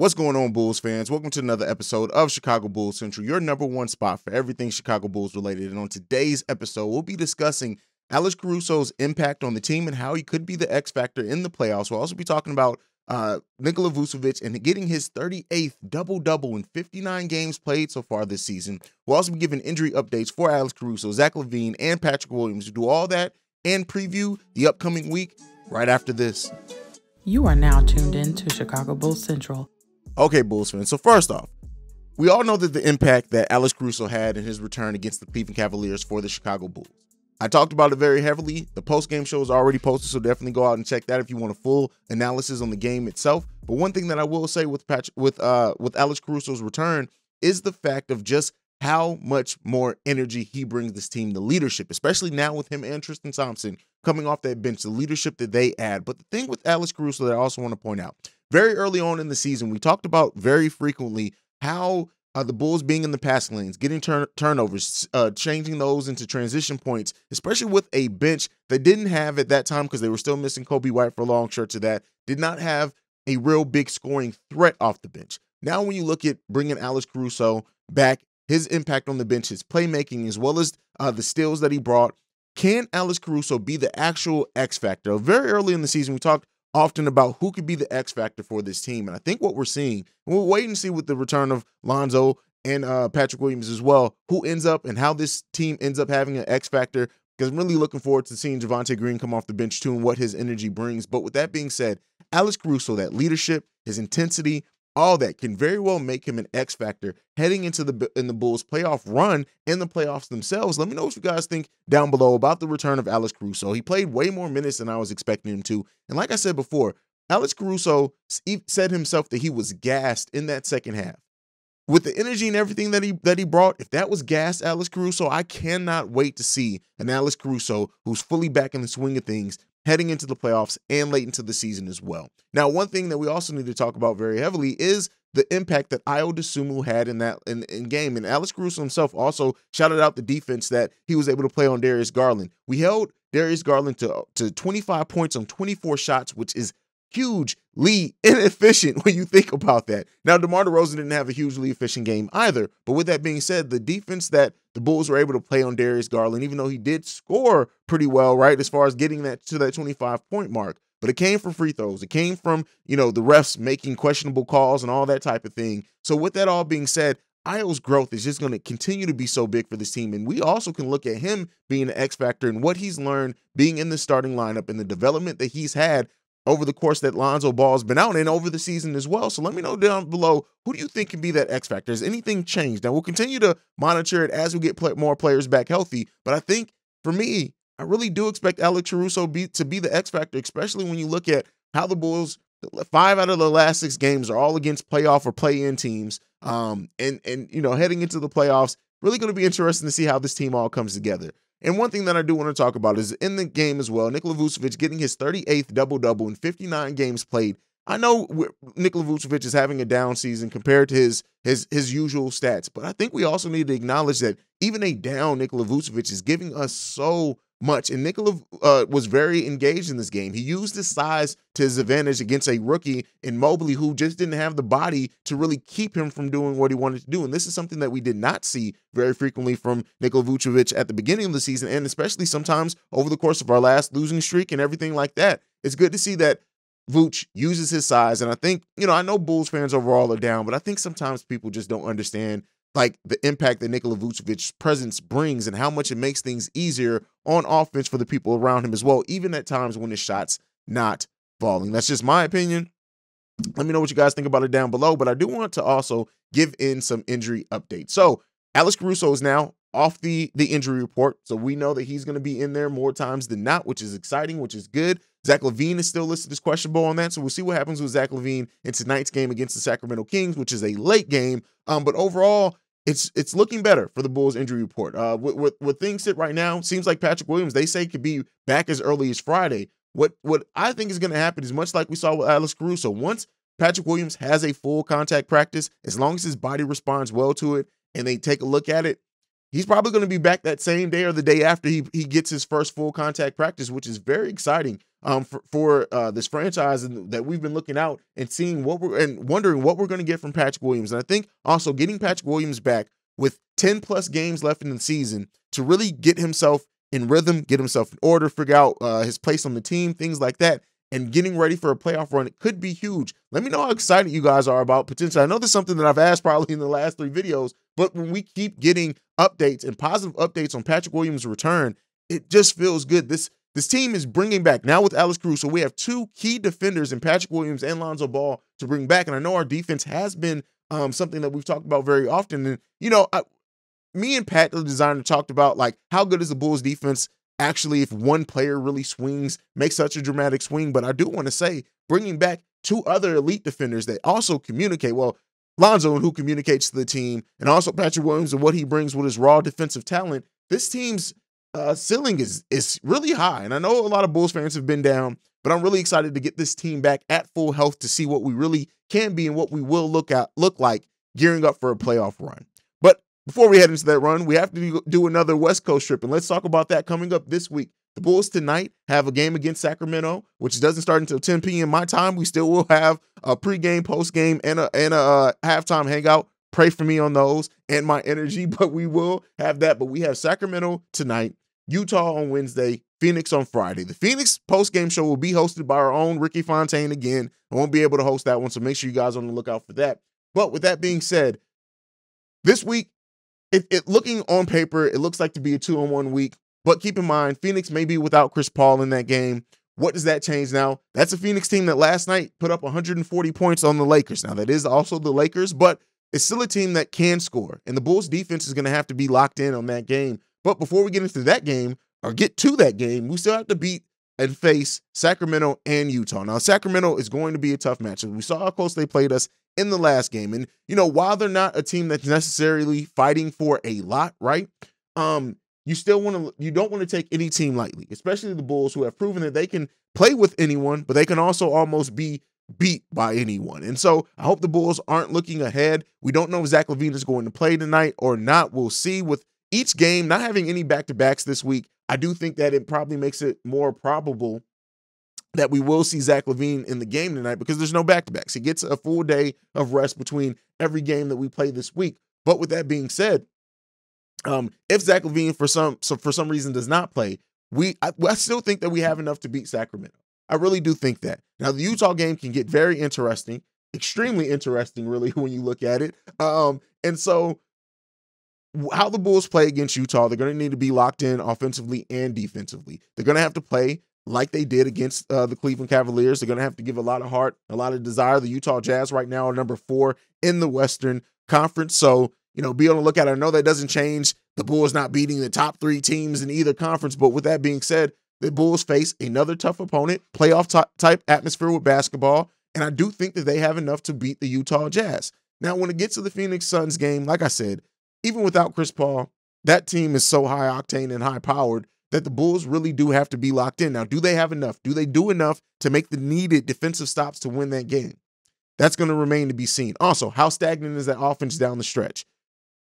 What's going on, Bulls fans? Welcome to another episode of Chicago Bulls Central, your number one spot for everything Chicago Bulls related. And on today's episode, we'll be discussing Alex Caruso's impact on the team and how he could be the X factor in the playoffs. We'll also be talking about uh, Nikola Vucevic and getting his 38th double double in 59 games played so far this season. We'll also be giving injury updates for Alex Caruso, Zach LaVine, and Patrick Williams. We'll do all that and preview the upcoming week right after this. You are now tuned in to Chicago Bulls Central Okay, Bulls fans. So first off, we all know that the impact that Alex Caruso had in his return against the Cleveland Cavaliers for the Chicago Bulls. I talked about it very heavily. The post game show is already posted, so definitely go out and check that if you want a full analysis on the game itself. But one thing that I will say with Patch with uh with Alex Caruso's return is the fact of just how much more energy he brings this team, the leadership, especially now with him and Tristan Thompson coming off that bench, the leadership that they add. But the thing with Alex Caruso that I also want to point out very early on in the season, we talked about very frequently how uh, the Bulls being in the passing lanes, getting turn- turnovers, uh, changing those into transition points, especially with a bench that didn't have at that time because they were still missing Coby White for a long stretch of that, did not have a real big scoring threat off the bench. Now, when you look at bringing Alex Caruso back, his impact on the bench, his playmaking, as well as uh, the steals that he brought, can Alex Caruso be the actual X factor? Very early in the season, we talked often about who could be the X factor for this team. And I think what we're seeing, we'll wait and see with the return of Lonzo and uh, Patrick Williams as well, who ends up and how this team ends up having an X factor. Because I'm really looking forward to seeing Javonte Green come off the bench too and what his energy brings. But with that being said, Alex Caruso, that leadership, his intensity, all that can very well make him an X factor heading into the in the Bulls playoff run and the playoffs themselves. Let me know what you guys think down below about the return of Alex Caruso. He played way more minutes than I was expecting him to, and like I said before, Alex Caruso said himself that he was gassed in that second half. With the energy and everything that he that he brought, if that was gassed Alex Caruso, I cannot wait to see an Alex Caruso who's fully back in the swing of things heading into the playoffs and late into the season as well. Now, one thing that we also need to talk about very heavily is the impact that Ayo Dosunmu had in that in, in, game. And Alex Caruso himself also shouted out the defense that he was able to play on Darius Garland. We held Darius Garland to, to 25 points on 24 shots, which is hugely inefficient when you think about that. Now, DeMar DeRozan didn't have a hugely efficient game either. But with that being said, the defense that the Bulls were able to play on Darius Garland, even though he did score pretty well, right, as far as getting that to that 25 point mark. But it came from free throws. It came from, you know, the refs making questionable calls and all that type of thing. So with that all being said, Ayo's growth is just going to continue to be so big for this team. And we also can look at him being an X factor and what he's learned being in the starting lineup and the development that he's had over the course that Lonzo Ball's been out and over the season as well. So let me know down below who do you think can be that X factor? Has anything changed? Now we'll continue to monitor it as we get play- more players back healthy. But I think for me, I really do expect Alex Caruso be, to be the X factor, especially when you look at how the Bulls five out of the last six games are all against playoff or play-in teams. Um, and and you know heading into the playoffs, really going to be interesting to see how this team all comes together. And one thing that I do want to talk about is in the game as well, Nikola Vucevic getting his 38th double double in 59 games played. I know Nikola Vucevic is having a down season compared to his his his usual stats, but I think we also need to acknowledge that even a down Nikola Vucevic is giving us so much. And Nikola uh, was very engaged in this game. He used his size to his advantage against a rookie in Mobley who just didn't have the body to really keep him from doing what he wanted to do. And this is something that we did not see very frequently from Nikola Vucevic at the beginning of the season, and especially sometimes over the course of our last losing streak and everything like that. It's good to see that Vooch uses his size. And I think, you know, I know Bulls fans overall are down, but I think sometimes people just don't understand like the impact that Nikola Vucevic's presence brings and how much it makes things easier on offense for the people around him as well, even at times when his shot's not falling. That's just my opinion. Let me know what you guys think about it down below. But I do want to also give in some injury updates. So Alex Caruso is now off the the injury report. So we know that he's going to be in there more times than not, which is exciting, which is good. Zach LaVine is still listed as questionable on that. So we'll see what happens with Zach LaVine in tonight's game against the Sacramento Kings, which is a late game. Um, but overall, it's it's looking better for the Bulls injury report. Uh, with, things sit right now, seems like Patrick Williams they say could be back as early as Friday. What what I think is going to happen is much like we saw with Alex Caruso. Once Patrick Williams has a full contact practice, as long as his body responds well to it, and they take a look at it, he's probably going to be back that same day or the day after he he gets his first full contact practice, which is very exciting um, for, for uh, this franchise and that we've been looking out and seeing what we're and wondering what we're going to get from Patrick Williams. And I think also getting Patrick Williams back with 10 plus games left in the season to really get himself in rhythm, get himself in order, figure out uh, his place on the team, things like that, and getting ready for a playoff run. It could be huge. Let me know how excited you guys are about potential. I know there's something that I've asked probably in the last three videos, but when we keep getting updates and positive updates on Patrick Williams' return, it just feels good. This this team is bringing back now with Alex Cruz. So we have two key defenders in Patrick Williams and Lonzo Ball to bring back. And I know our defense has been um, something that we've talked about very often. And you know, I, me and Pat, the designer, talked about like how good is the Bulls defense actually if one player really swings, makes such a dramatic swing. But I do want to say bringing back two other elite defenders that also communicate well. Lonzo, and who communicates to the team, and also Patrick Williams and what he brings with his raw defensive talent. This team's uh, ceiling is is really high, and I know a lot of Bulls fans have been down, but I'm really excited to get this team back at full health to see what we really can be and what we will look at look like gearing up for a playoff run. But before we head into that run, we have to do another West Coast trip, and let's talk about that coming up this week. The Bulls tonight have a game against Sacramento, which doesn't start until 10 p.m. my time. We still will have a pregame, postgame, and a and a uh, halftime hangout. Pray for me on those and my energy, but we will have that. But we have Sacramento tonight, Utah on Wednesday, Phoenix on Friday. The Phoenix postgame show will be hosted by our own Ricky Fontaine again. I won't be able to host that one, so make sure you guys are on the lookout for that. But with that being said, this week, it, it looking on paper, it looks like to be a two on one week. But keep in mind, Phoenix may be without Chris Paul in that game. What does that change now? That's a Phoenix team that last night put up 140 points on the Lakers. Now, that is also the Lakers, but it's still a team that can score. And the Bulls defense is going to have to be locked in on that game. But before we get into that game or get to that game, we still have to beat and face Sacramento and Utah. Now, Sacramento is going to be a tough matchup. We saw how close they played us in the last game. And, you know, while they're not a team that's necessarily fighting for a lot, right? Um, you still want to you don't want to take any team lightly, especially the Bulls who have proven that they can play with anyone, but they can also almost be beat by anyone. And so I hope the Bulls aren't looking ahead. We don't know if Zach LaVine is going to play tonight or not. We'll see with each game not having any back-to-backs this week. I do think that it probably makes it more probable that we will see Zach LaVine in the game tonight because there's no back-to-backs. He gets a full day of rest between every game that we play this week. But with that being said, um, if Zach LaVine for some so for some reason does not play, we I, I still think that we have enough to beat Sacramento. I really do think that. Now the Utah game can get very interesting, extremely interesting, really, when you look at it. Um, and so how the Bulls play against Utah, they're going to need to be locked in offensively and defensively. They're going to have to play like they did against uh, the Cleveland Cavaliers. They're going to have to give a lot of heart, a lot of desire. The Utah Jazz right now are number four in the Western Conference. So you know, be on the lookout. I know that doesn't change the Bulls not beating the top three teams in either conference, but with that being said, the Bulls face another tough opponent, playoff type atmosphere with basketball, and I do think that they have enough to beat the Utah Jazz. Now, when it gets to the Phoenix Suns game, like I said, even without Chris Paul, that team is so high octane and high powered that the Bulls really do have to be locked in. Now, do they have enough? Do they do enough to make the needed defensive stops to win that game? That's going to remain to be seen. Also, how stagnant is that offense down the stretch?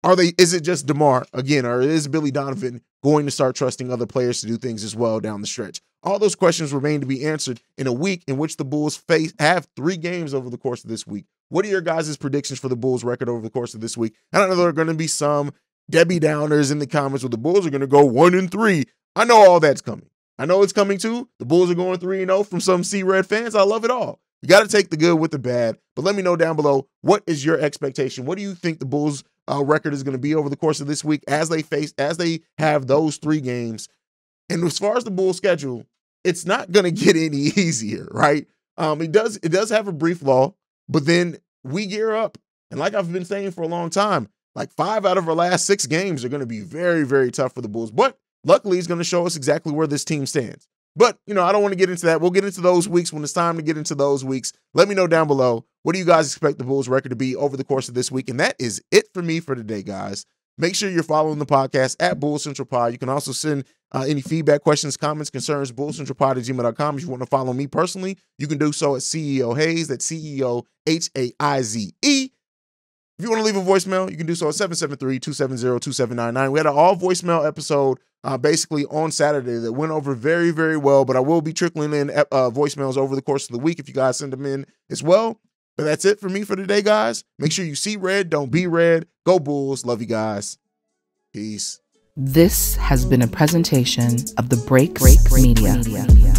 Are they? Is it just Demar again, or is Billy Donovan going to start trusting other players to do things as well down the stretch? All those questions remain to be answered in a week in which the Bulls face have three games over the course of this week. What are your guys' predictions for the Bulls record over the course of this week? I don't know there are going to be some Debbie Downers in the comments where the Bulls are going to go one and three. I know all that's coming. I know it's coming too. The Bulls are going 3 and 0 from some C Red fans. I love it all. You got to take the good with the bad. But let me know down below what is your expectation? What do you think the Bulls uh, record is going to be over the course of this week as they face as they have those three games. And as far as the Bulls schedule, it's not going to get any easier, right? Um, it does it does have a brief lull, but then we gear up, and like I've been saying for a long time, like five out of our last six games are going to be very very tough for the Bulls. But luckily, it's going to show us exactly where this team stands. But, you know, I don't want to get into that. We'll get into those weeks when it's time to get into those weeks. Let me know down below. What do you guys expect the Bulls record to be over the course of this week? And that is it for me for today, guys. Make sure you're following the podcast at Bull Central Pod. You can also send uh, any feedback, questions, comments, concerns, bullcentralpod at gmail.com. If you want to follow me personally, you can do so at CEO Haize. That's CEO H A I Z E. If you want to leave a voicemail, you can do so at 773-270-2799. We had an all voicemail episode uh, basically on Saturday that went over very, very well, but I will be trickling in uh, voicemails over the course of the week if you guys send them in as well. But that's it for me for today, guys. Make sure you see red, don't be red. Go Bulls. Love you guys. Peace. This has been a presentation of the Break Break Media. Media.